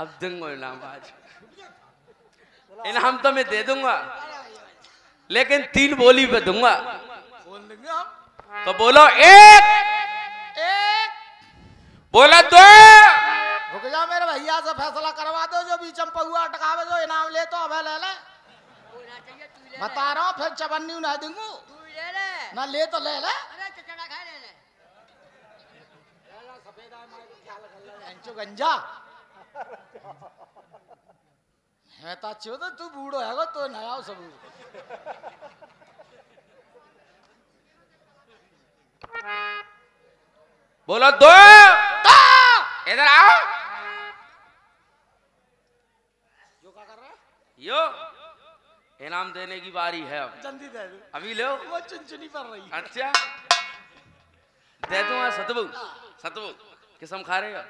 अब दूँगा इनाम आज इनाम तो मैं दे दूँगा। लेकिन तीन बोली पे दूँगा। तो बोलो एक। एक। बोलो दो। रुक जा मेरे भैया से फैसला करवा दो जो बीच में पहुआ अटकावे जो इनाम ले तो अबे ले ले होना चाहिए तू ले। बता रहा हूँ फिर चबन्नी ना दूंगू तू ले ले। ना ले तो ले ले अरे चचड़ा खा ले ले है ता तू बूढ़ो है तो नया सब। बोलो दो। इधर आओ। जो क्या कर रहा है? यो इनाम देने की बारी है अब। जल्दी दे दो। अभी लो। वो चुनचुनी पर रही है। अच्छा। दे दूँगा सतबू। सतबू किसम खा रहे हो?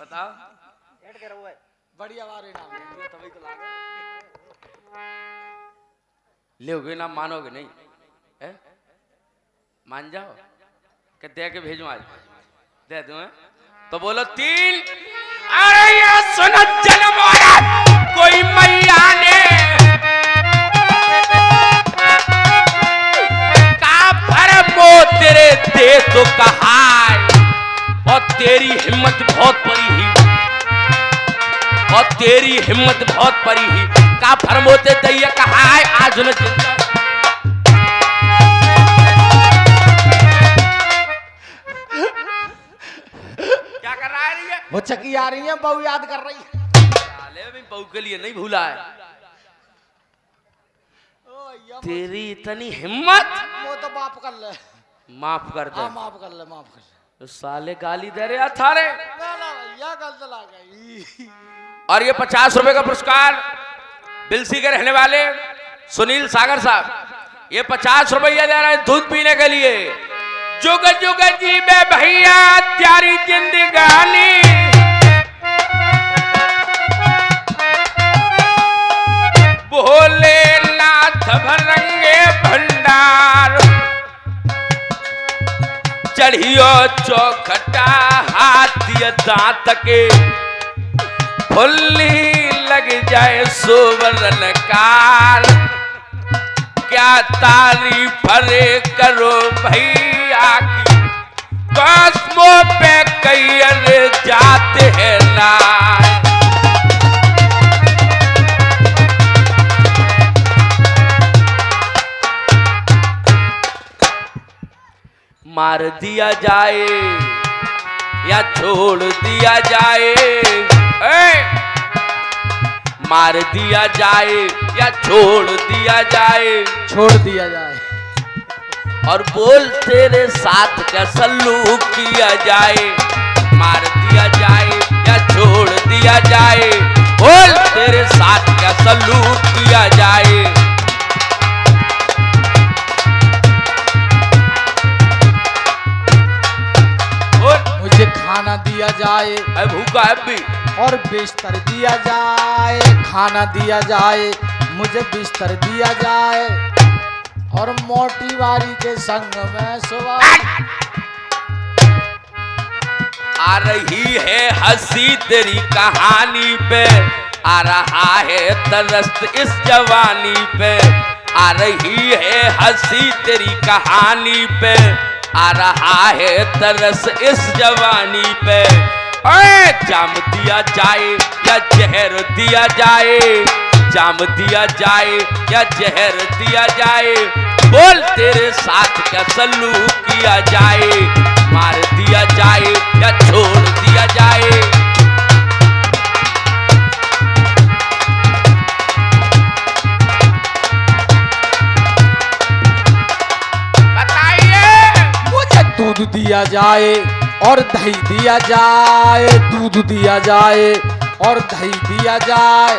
बताओ। बढ़िया बार इनाम तभी तो लागे लोगे ना मानोगे नहीं? है? मान जाओ? कि दे के भेजू आज। दे दूँ हैं? तो बोलो तीन अरे ये सुनो जन्म कोई मैया ने। का भर मो तेरे दे तो कहा और तेरी हिम्मत बहुत तेरी हिम्मत बहुत बड़ी ही। का फरमोते दैया कहा है आज न क्या कर रहा है वो चकी आ रही है बहु याद कर रही है। बहू के लिए नहीं भूला है। तेरी इतनी हिम्मत। वो तो माफ़ कर ले। माफ़ कर दे। हाँ माफ़ कर ले माफ़ कर ले। तो साले गाली दे रहे अथारे ना ना भैया गलत ला गई। और ये पचास रुपए का पुरस्कार बिलसी के रहने वाले सुनील सागर साहब, ये पचास रुपया दे रहे हैं दूध पीने के लिए। जुग जुग जी में भैया त्यारी जिंदगानी। भोले नाथ भरंगे भंडार। चढ़ियो चौखटा हाथी दांत के। फुल्ली लग जाए सोवरन कार क्या तारीफ़ रे करो भैया की। कस्मों पे कई अरे जाते हैं नार मार दिया जाए या छोड़ दिया जाए। ए! मार दिया जाए या छोड़ दिया जाए? छोड़ दिया जाए। और बोल तेरे साथ का सलूक किया जाए? मार दिया जाए या छोड़ दिया जाए? बोल तेरे साथ का सलूक किया जाए? मुझे खाना दिया जाए। भूखा है भी और बिस्तर दिया जाए, खाना दिया जाए, मुझे बिस्तर दिया जाए। और मोटी वारी के संग में सुबह आ रही है हँसी तेरी कहानी पे, आ रहा है तरस्त इस जवानी पे। आ रही है हँसी तेरी कहानी पे, आ रहा है तरस इस जवानी पे। जाम दिया जाए या जहर दिया जाए जाम दिया जाए या जहर दिया जाए बोल तेरे साथ क्या सलूक किया जाए मार दिया जाए या छोड़ दिया जाए। बताइए। मुझे दूध दिया जाए और दही दिया जाए दूध दिया जाए और दही दिया जाए।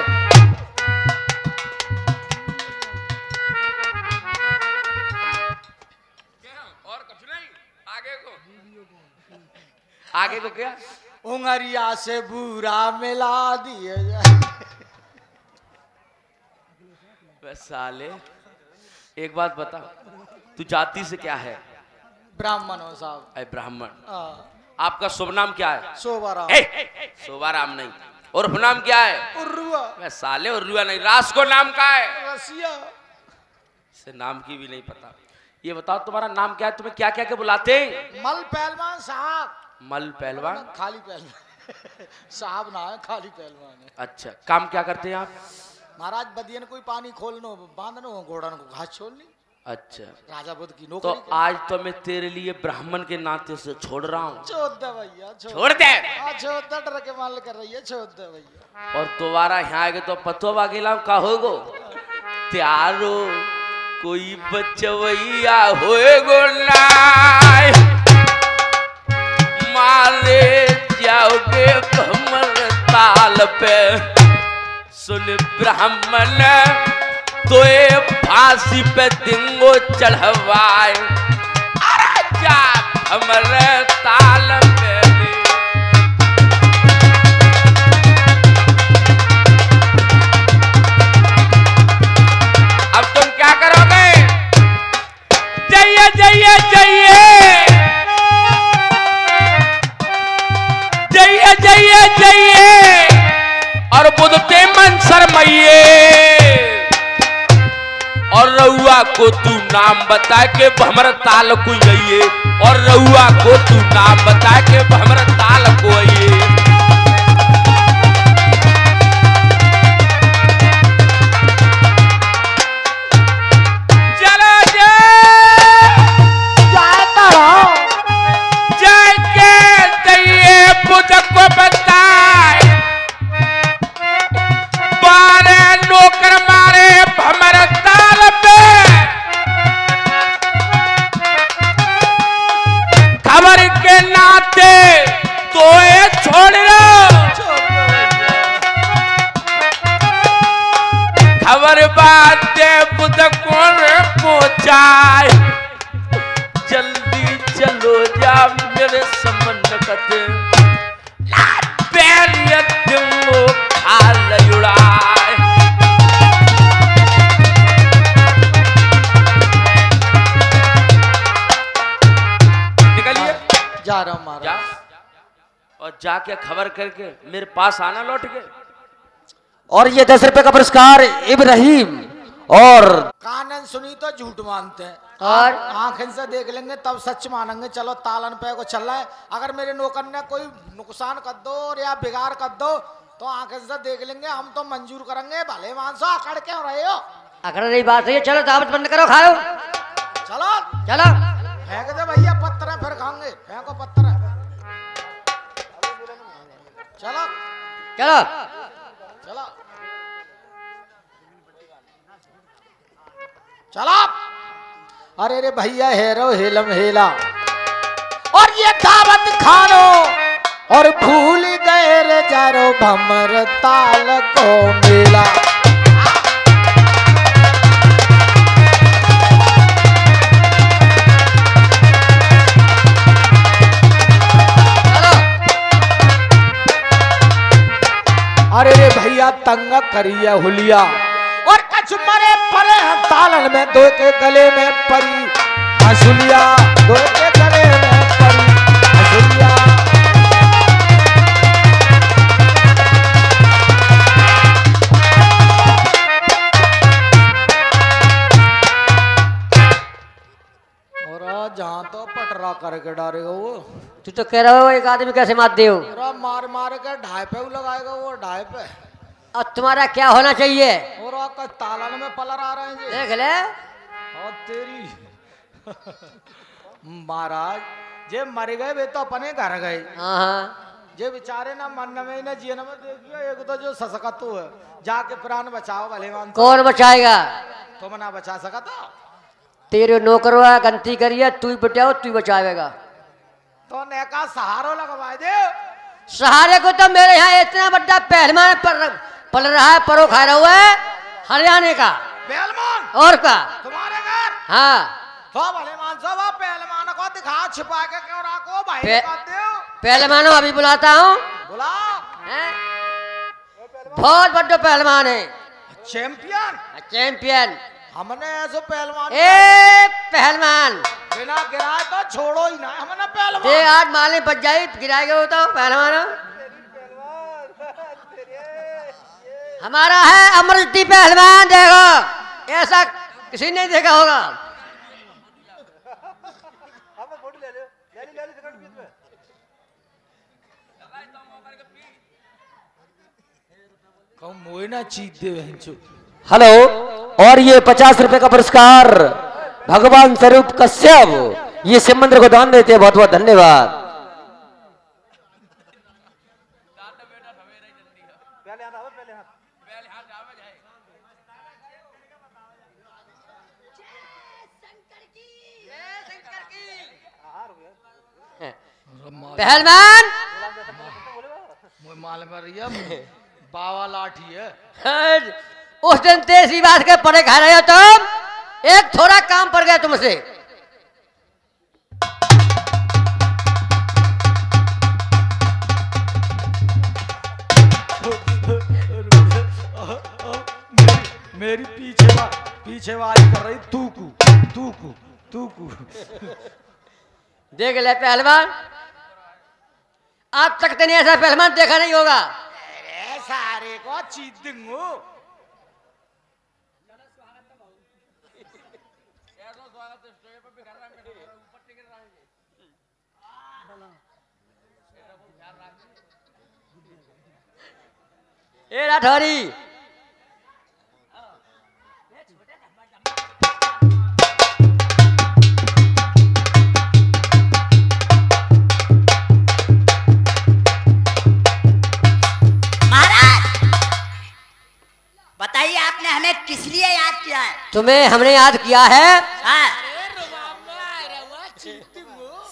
और कुछ नहीं आगे को आगे को क्या? उंगरिया से बुरा मिला दिए। जाए साले एक बात बता तू जाति से क्या है? ब्राह्मण हो साहब। अरे ब्राह्मण। हाँ, आपका शुभ नाम क्या है? शोभाराम। ए, शोभाराम नहीं। उर्फ़ नाम क्या है? उर्रुआ। मैं साले उर्रुआ नहीं रास को नाम का है। रसिया। इसे नाम की भी नहीं पता। ये बताओ तुम्हारा नाम क्या है? तुम्हें क्या क्या के बुलाते हैं? मल पहलवान साहब। मल पहलवान? खाली पहलवान। साहब ना है खाली पहलवान है। अच्छा काम क्या करते हैं आप? महाराज बदियन कोई पानी खोलनो बांधनो घोड़न को घास छोड़नी। अच्छा। राजा बुद्ध की तो आज तो मैं तेरे लिए ब्राह्मण के नाते से छोड़ रहा हूँ। छोड़ दे भैया छोड़ छोड़ दे। हाँ छोड़ दे डर के माल कर रही है छोड़ दे भैया। और दोबारा यहाँ आगे तो पतो बागेला का होगो? त्यारो कोई बचवैया होएगो नाय। मारे जाओगे कमर ताल पे सुन ब्राह्मण। तो फांसी पे दिंगो चढ़वाए। अरे जा हमरे ताल नाम बता के भमर ताल को जाइए और रउआ को तू ना बता के भमर ताल और जाके खबर करके मेरे पास आना लौट के और ये दस रुपए का पुरस्कार इब्राहिम और कानन सुनी तो झूठ मानते हैं। और? आँखें से देख लेंगे तब सच मानेंगे चलो तालन पे को चल रहा है। अगर मेरे नौकर ने कोई नुकसान कर दो और या बिगाड़ कर दो तो आँखें से देख लेंगे हम तो मंजूर करेंगे भले मानसो अकड़ क्यों रहे हो। अगर रही बात है चलो दावत बंद करो खाओ। चलो। चलो। फेंक दे भैया पत्थर है, फिर खाएँगे फेंको पत्थर। है। चलो। चलो। चलो। चलो। अरे रे भैया हेरो हेलम हेला। और ये दावत खानो। और भूल गए रे जारो भमर ताल को मिला। तंग करिया हुलिया। और कछ मरे परे तालन में दो के गले में परी। हसुलिया दो के गले में परी। हसुलिया और जहाँ तो पटरा करके डालेगा वो तू तो कह रहा हो एक आदमी कैसे मार दे हो? मार मार के ढाई पे लगाएगा वो ढाई पे। और तुम्हारा क्या होना चाहिए? और आपका तालन में पलर आ रहे हैं देख ले। और तेरी महाराज जे मर गए वे तो अपने घर गए। हाँ हाँ। जे बेचारे ना मन में ना जीवन में देखियो एक तो जो ससकतु है जाके प्राण बचाओ भले कौन बचाएगा? तुम ना बचा सकता तेरे नौकरवा गलती करिए तू ही बचाओ तू बचावेगा। तो ने का सहारो लगवा दे। सहारे को तो मेरे यहाँ इतना बड़ा पहलवान पल पल रहा है परो खा रहा हुआ है हरियाणा का। पहलवान। और का? तुम्हारे घर? हाँ। तो पहलवान को दिखा छिपा के क्यों रखो? भाई पे- पहलवानों अभी बुलाता हूँ। बुला। बहुत बड़ा पहलवान है। चैंपियन? चैंपियन। हमने ऐसे पहलवान ए पहलवान। बिना गिराए तो छोड़ो ही ना। हमने ते पहलवान आज माले बच जाई गिरा गए होता पहलवान। हमारा है अमरती पहलवान देखो। ऐसा किसी ने देखा होगा। हेलो और ये पचास रुपए का पुरस्कार भगवान स्वरूप कश्यप ये शिव मंदिर को दान देते हैं बहुत बहुत धन्यवाद। पहलवान! माल बावा लाठी है। उस दिन तेज़ी बात के पड़े खा रहे हो तुम। एक थोड़ा काम पड़ गया तुमसे। मेरी, मेरी पीछे वा, पीछे वाली कर रही तू कू तू कू तू कू। देख ले पहलवान। आज तक तेने ऐसा पहलवान देखा नहीं होगा। अरे सारे को चीत दूंगू। ए राठौरी हमें किस लिए याद किया है? तुम्हें हमने याद किया है? हाँ?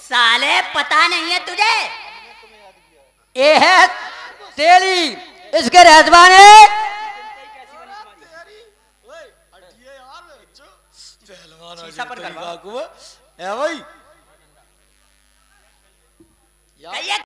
साले पता नहीं है तुझे? ये है तेली इसके रहतबान है। भाई। कहिए